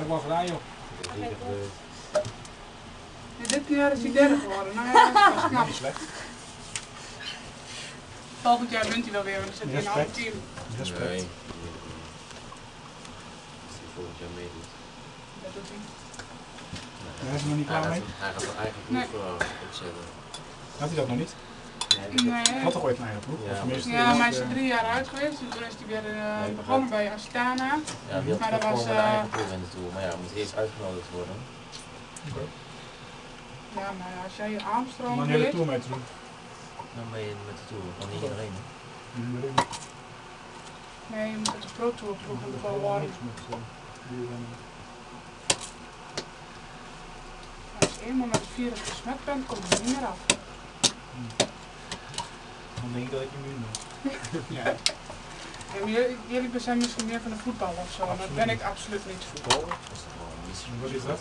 heb wel gedaan joh. Ja, dit jaar is hij derde geworden. Nou ja, dat is knap. Niet slecht. Volgend jaar wint hij wel weer, want dan zit hij in een ander Respect. team. Respect. Nee. Als hij volgend jaar meedoet. Dat doet hij. Daar is hij nog niet Hij klaar gaat, mee. hij gaat zijn eigen Nee. uh, opzetten. Had hij dat nog niet? Nee. Had toch ooit een eigen ploeg? Ja, maar hij is eh, er drie jaar uit geweest. Dus toen is hij weer eh, Nee, begonnen bij Astana. Ja, die had Maar dat gewoon was, met een eh, eigen ploeg in de tour. Maar ja, moet eerst uitgenodigd worden. oké. Ja, maar als jij je Armstrong Om een hele weet, tour mee te doen. Dan ben je met de tour, gewoon niet iedereen. nee, je moet uit de Pro Tour ploeg in de worden. Met, eh. Als je eenmaal met het virus besmet bent, kom je er niet meer af. Dan denk ik dat ik immuun ben. Ja, maar jullie, jullie zijn misschien meer van de voetbal of zo, maar dat ben ik absoluut niet. Voetbal? Wat is dat?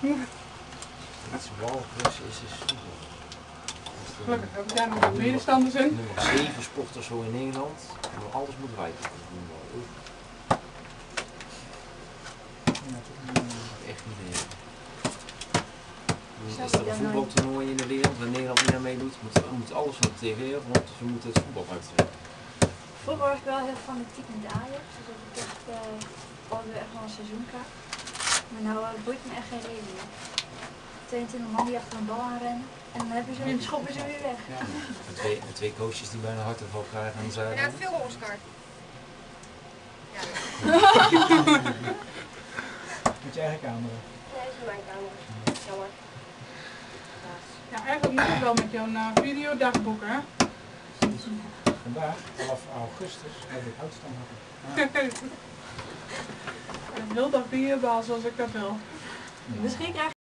Iets walrus is is voetbal. Gelukkig heb ik daar nog wat medestanders in. Nummer 7 sport of zo in Nederland. En dan alles moet wijken. Echt niet in. Is er een voetbaltoernooi in de wereld waar Nederland niet aan meedoet, moet, moet alles van de tv want ze moeten het voetbal uitzenden. Vroeger was ik wel heel fanatiek met Ajax, dus dat ik echt, uh, echt wel een seizoenkaart. Maar nou uh, boeit me echt geen reden meer. 22 man die achter een bal aanrennen en dan heb je zo een schop en zo weer weg. En twee, twee coaches die bijna hartaanval krijgen en zeiden. uit veel Oscar. Ja, Met je eigen camera. dat is mijn kamer. Jammer. Ja, eigenlijk moet het wel met jouw uh, videodagboek, hè? Vandaag, 11 augustus, heb ik uitstand Een heel dag bierbal zoals ik dat wil. Misschien krijg